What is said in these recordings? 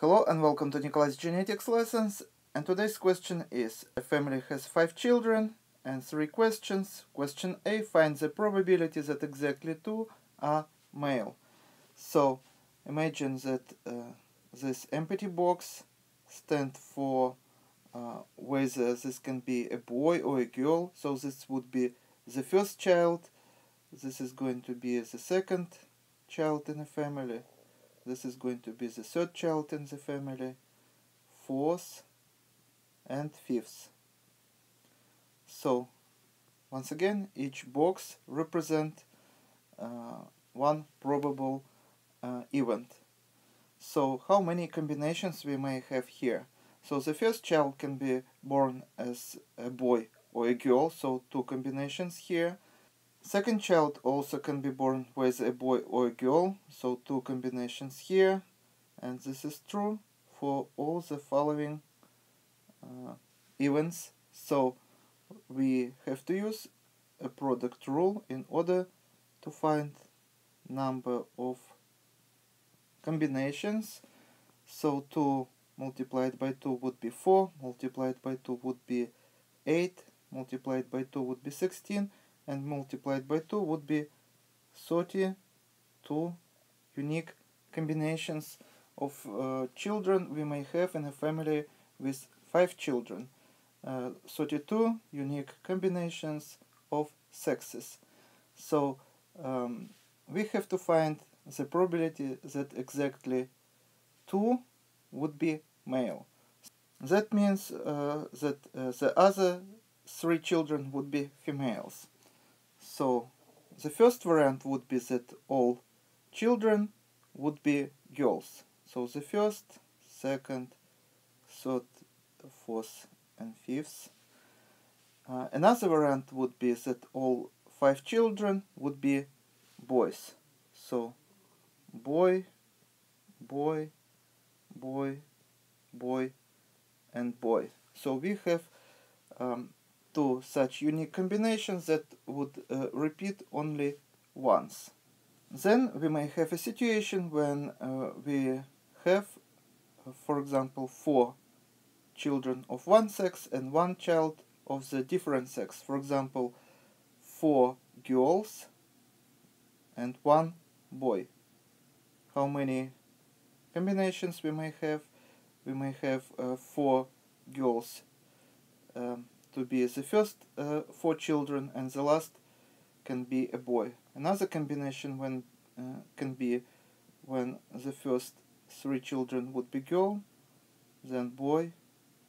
Hello and welcome to Nikolay's genetics lessons and today's question is a family has five children and three questions. Question A find the probability that exactly two are male. So imagine that uh, this empty box stands for uh, whether this can be a boy or a girl. So this would be the first child. This is going to be the second child in a family. This is going to be the third child in the family, fourth, and fifth. So, once again, each box represent uh, one probable uh, event. So, how many combinations we may have here? So, the first child can be born as a boy or a girl, so two combinations here. Second child also can be born with a boy or a girl, so two combinations here. And this is true for all the following uh, events. So we have to use a product rule in order to find number of combinations. So 2 multiplied by 2 would be 4, multiplied by 2 would be 8, multiplied by 2 would be 16, and multiplied by 2 would be 32 unique combinations of uh, children we may have in a family with 5 children. Uh, 32 unique combinations of sexes. So um, we have to find the probability that exactly 2 would be male. That means uh, that uh, the other three children would be females. So the first variant would be that all children would be girls. So the first, second, third, fourth, and fifth. Uh, another variant would be that all five children would be boys. So boy, boy, boy, boy, and boy. So we have um, two such unique combinations that would uh, repeat only once. Then we may have a situation when uh, we have, uh, for example, four children of one sex and one child of the different sex. For example, four girls and one boy. How many combinations we may have? We may have uh, four girls um, to be the first uh, four children and the last can be a boy. Another combination when uh, can be when the first three children would be girl, then boy,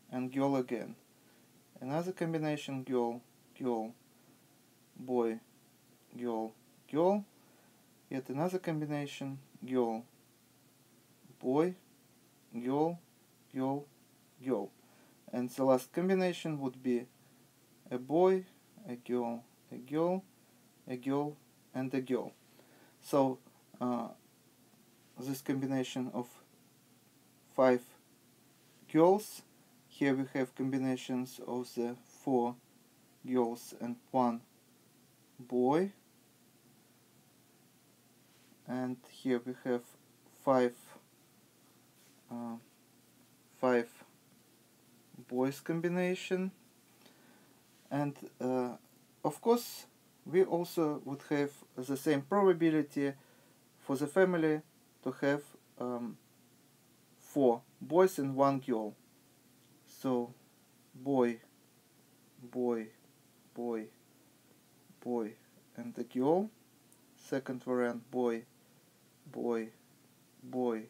and girl again. Another combination girl, girl, boy, girl, girl. Yet another combination girl, boy, girl, girl, girl. And the last combination would be a boy, a girl, a girl, a girl, and a girl. So uh, this combination of five girls, here we have combinations of the four girls and one boy, and here we have five uh, five boys combination and uh, of course we also would have the same probability for the family to have um, four boys and one girl. So boy boy boy boy and the girl. Second variant boy boy boy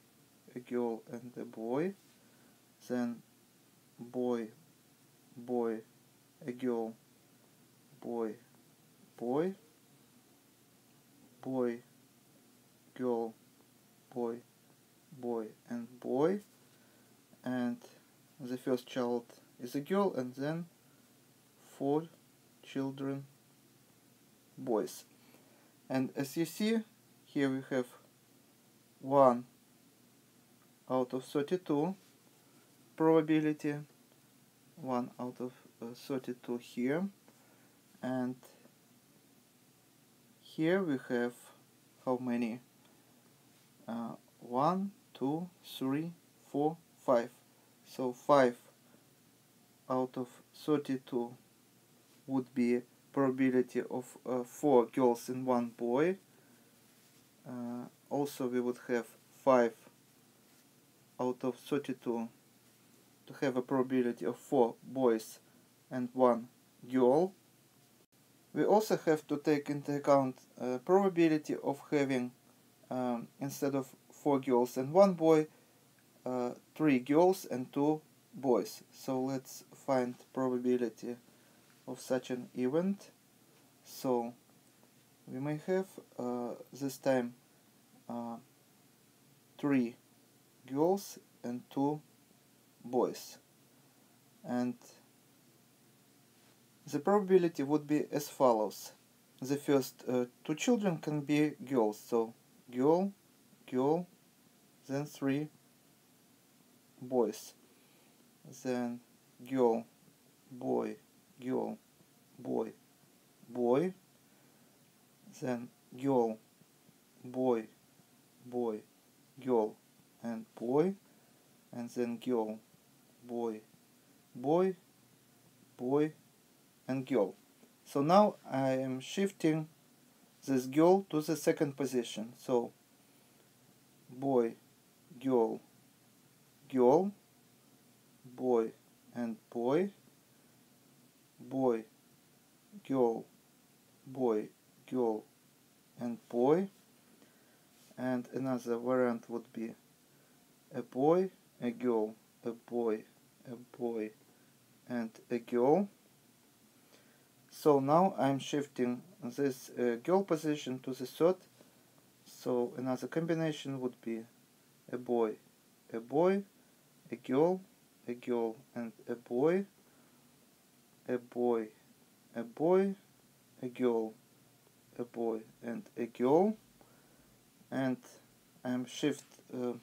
a girl and a boy. Then boy boy a girl, boy, boy, boy, girl, boy, boy, and boy. And the first child is a girl, and then four children, boys. And as you see, here we have 1 out of 32 probability, 1 out of 32 here and here we have how many uh, 1 2 3 4, 5. So 5 out of 32 would be probability of uh, 4 girls and 1 boy. Uh, also we would have 5 out of 32 to have a probability of 4 boys and 1 girl. We also have to take into account uh, probability of having um, instead of 4 girls and 1 boy uh, 3 girls and 2 boys. So let's find probability of such an event. So we may have uh, this time uh, 3 girls and 2 boys and the probability would be as follows. The first uh, two children can be girls so girl girl then three boys. Then girl boy girl boy boy. Then girl boy boy girl and boy. And then girl boy boy boy and girl so now I am shifting this girl to the second position. So boy girl girl boy and boy boy girl boy girl and boy. And another variant would be a boy a girl a boy a boy and a girl so now I'm shifting this uh, girl position to the third. So another combination would be a boy a boy a girl a girl and a boy a boy a boy a girl a boy and a girl. And I'm shift uh,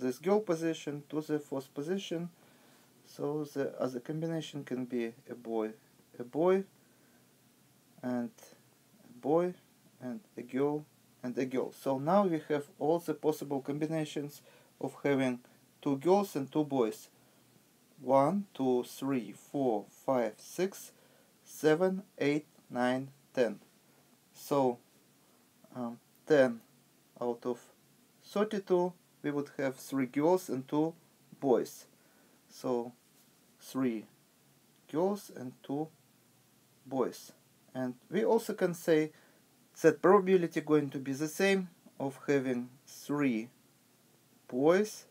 this girl position to the fourth position. So the other combination can be a boy a boy and a boy and a girl and a girl. So now we have all the possible combinations of having two girls and two boys. One two three four five six seven eight nine ten. So um, 10 out of 32 we would have three girls and two boys. So three girls and two boys and we also can say that probability going to be the same of having three boys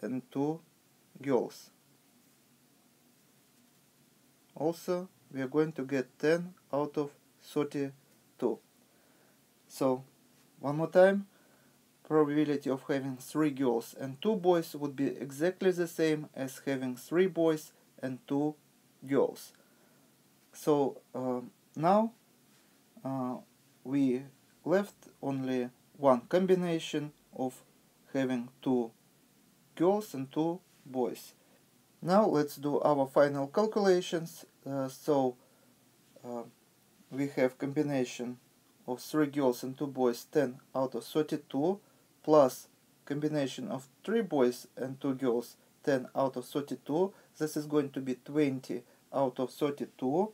and two girls also we are going to get 10 out of 32 so one more time probability of having three girls and two boys would be exactly the same as having three boys and two girls. So uh, now uh, we left only one combination of having two girls and two boys. Now let's do our final calculations. Uh, so uh, we have combination of three girls and two boys 10 out of 32 plus combination of 3 boys and 2 girls 10 out of 32 this is going to be 20 out of 32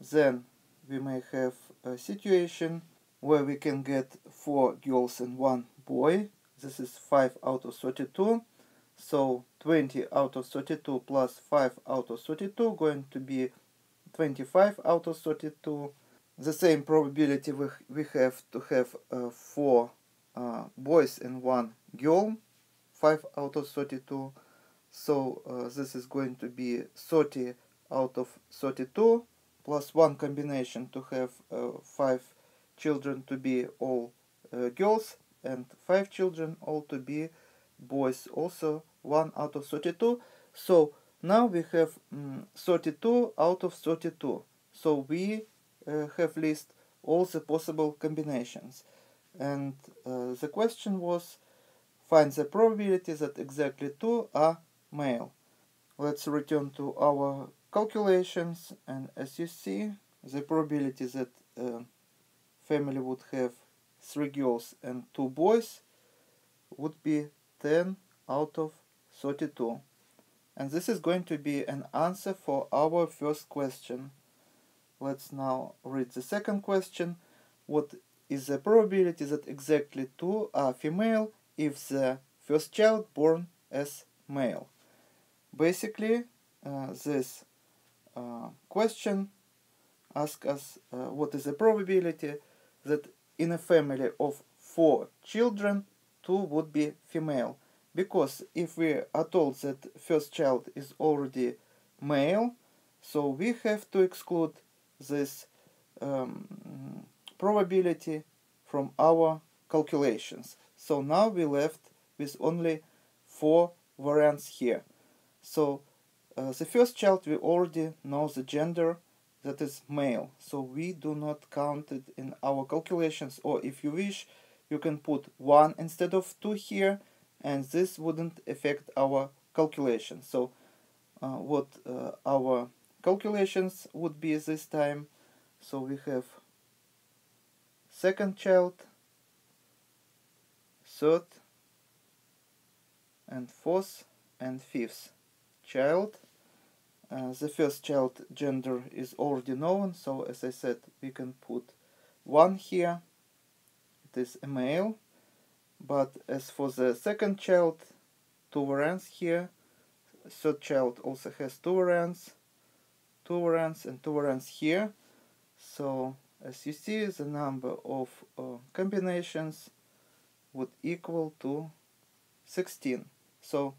then we may have a situation where we can get 4 girls and 1 boy. This is 5 out of 32 so 20 out of 32 plus 5 out of 32 going to be 25 out of 32 the same probability we, we have to have uh, 4 uh, boys and one girl 5 out of 32 so uh, this is going to be 30 out of 32 plus one combination to have uh, 5 children to be all uh, girls and 5 children all to be boys also 1 out of 32 so now we have um, 32 out of 32 so we uh, have list all the possible combinations. And uh, the question was find the probability that exactly two are male. Let's return to our calculations and as you see the probability that a family would have three girls and two boys would be 10 out of 32. And this is going to be an answer for our first question. Let's now read the second question. What is the probability that exactly two are female if the first child born as male? Basically, uh, this uh, question ask us uh, what is the probability that in a family of four children, two would be female. Because if we are told that first child is already male, so we have to exclude this um, probability from our calculations. So now we left with only four variants here. So uh, the first child we already know the gender that is male. So we do not count it in our calculations. Or if you wish you can put 1 instead of 2 here and this wouldn't affect our calculation. So uh, what uh, our calculations would be this time. So we have second child third and fourth and fifth child uh, the first child gender is already known, so as I said, we can put 1 here. It is a male. But as for the second child, two variants here. Third child also has two variants, two variants and two variants here. So as you see, the number of uh, combinations would equal to 16. So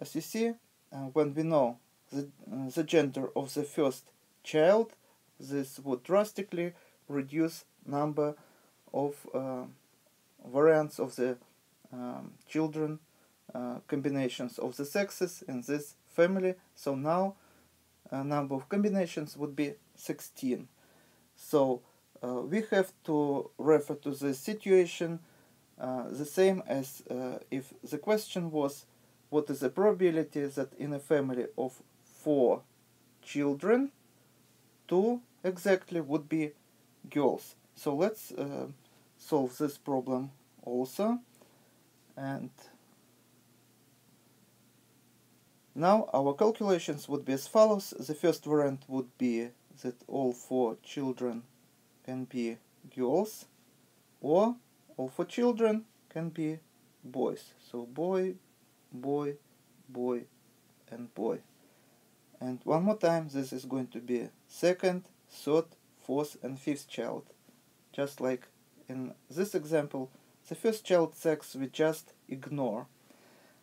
as you see, uh, when we know the, uh, the gender of the first child, this would drastically reduce number of uh, variants of the um, children uh, combinations of the sexes in this family. So now a number of combinations would be 16. So uh, we have to refer to the situation uh, the same as uh, if the question was what is the probability that in a family of four children, two exactly would be girls. So let's uh, solve this problem also. And now our calculations would be as follows. The first variant would be that all four children can be girls or all four children can be boys. So boy, boy, boy, and boy. And one more time, this is going to be second, third, fourth, and fifth child. Just like in this example, the first child sex we just ignore.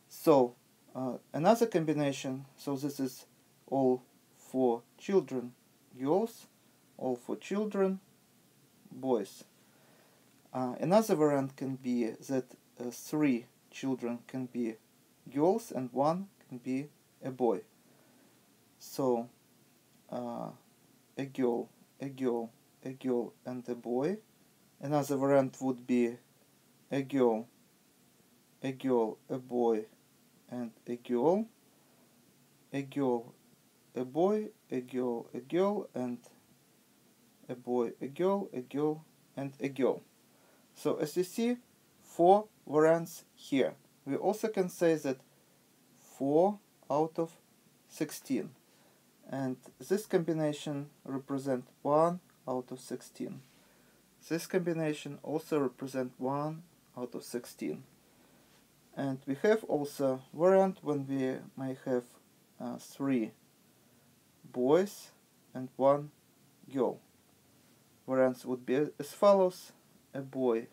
So, uh, another combination, so this is all four children girls, all four children boys. Uh, another variant can be that uh, three children can be girls and one can be a boy. So, uh, a girl, a girl, a girl, and a boy. Another variant would be a girl, a girl, a boy, and a girl. A girl, a boy, a girl, a girl, and a boy, a girl, a girl, and a girl. So as you see, four variants here. We also can say that 4 out of 16 and this combination represent 1 out of 16. This combination also represent 1 out of 16. And we have also variant when we may have uh, 3 boys and 1 girl. Variants would be as follows, a boy,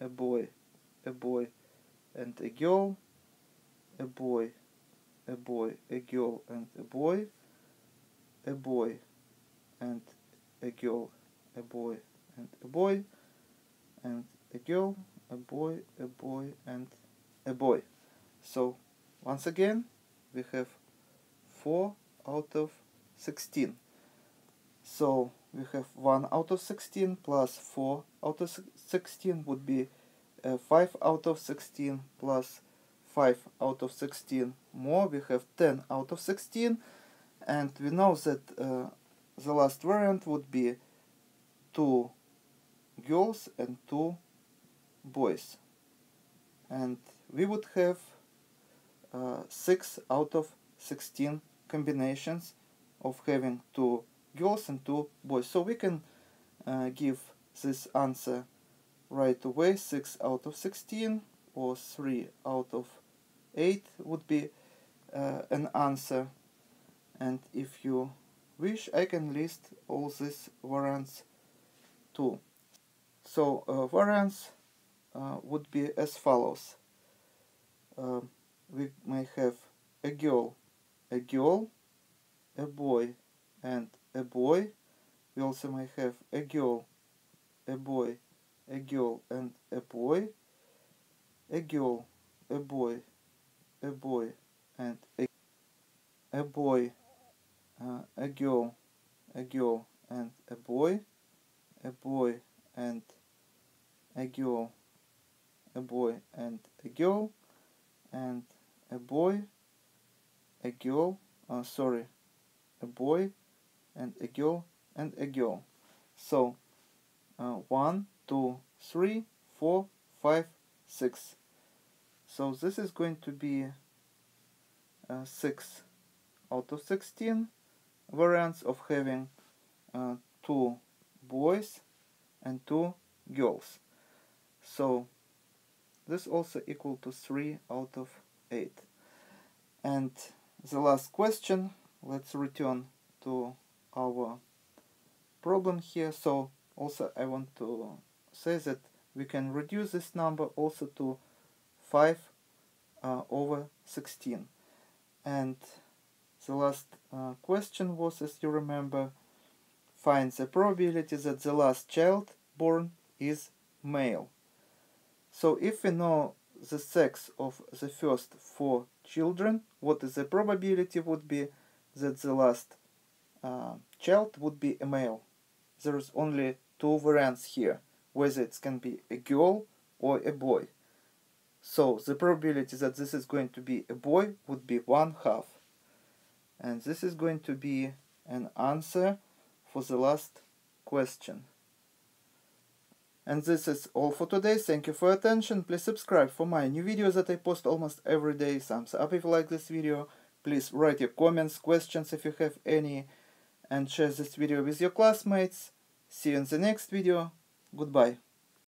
a boy, a boy, and a girl, a boy, a boy, a girl, and a boy, a boy and a girl, a boy and a boy, and a girl, a boy, a boy, and a boy. So once again, we have 4 out of 16. So we have 1 out of 16 plus 4 out of 16 would be uh, 5 out of 16 plus 5 out of 16 more. We have 10 out of 16 and we know that uh, the last variant would be two girls and two boys and we would have uh, 6 out of 16 combinations of having two girls and two boys. So we can uh, give this answer right away 6 out of 16 or 3 out of 8 would be uh, an answer and if you wish I can list all these variants too. So uh, variants uh, would be as follows. Uh, we may have a girl, a girl, a boy and a boy. We also may have a girl, a boy, a girl and a boy, a girl, a boy, a boy and a, a boy, uh, a girl, a girl and a boy, a boy and a girl, a boy and a girl, and a boy, a girl, uh, sorry, a boy and a girl and a girl. So, uh, one, two, three, four, five, six. So this is going to be uh, 6 out of 16 variants of having uh, two boys and two girls. So this also equal to 3 out of 8. And the last question, let's return to our problem here. So also I want to say that we can reduce this number also to 5 uh, over 16. And the last uh, question was, as you remember, find the probability that the last child born is male. So if we know the sex of the first four children, what is the probability would be that the last uh, child would be a male. There is only two variants here, whether it can be a girl or a boy. So the probability that this is going to be a boy would be one half. And this is going to be an answer for the last question. And this is all for today. Thank you for your attention. Please subscribe for my new videos that I post almost every day. Thumbs up if you like this video. Please write your comments, questions if you have any. And share this video with your classmates. See you in the next video. Goodbye.